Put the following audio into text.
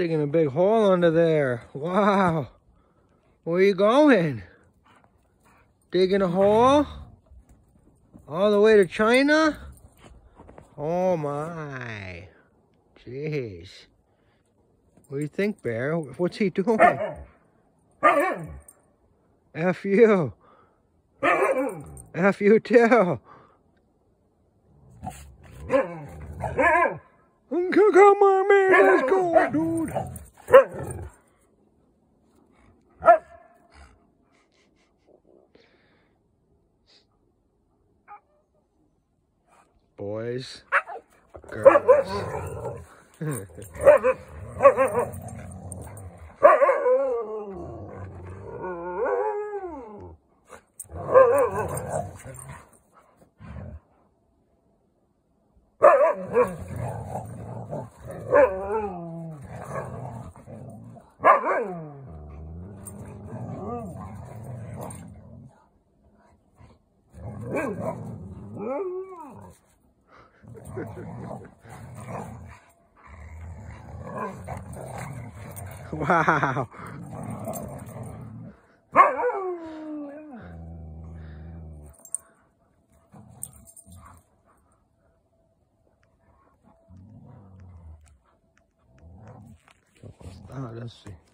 Digging a big hole under there. Wow. Where are you going? Digging a hole? All the way to China? Oh my. Jeez. What do you think, Bear? What's he doing? F you. F you too. Come on, man. Let's go, dude. Boys, girls. wow. Ah, let's see.